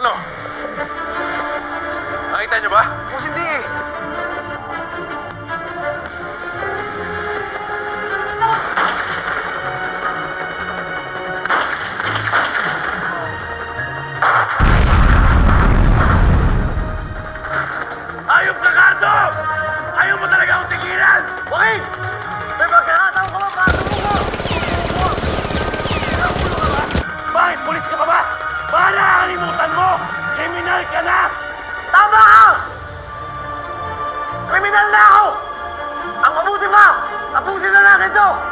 Ano? Nakita niyo ba? Boss, hindi eh. Ayop ka, Cardo! Ayaw mo talaga akong tigilan! Bakit? May pagkakataon ka ba? Pasok mo! Bakit? Pulis ka pa ba? Baka nakakalimutan mo! Kriminal ka na! Tama ka! Kriminal na ako! Ang mabuti pa, tapusin na natin to!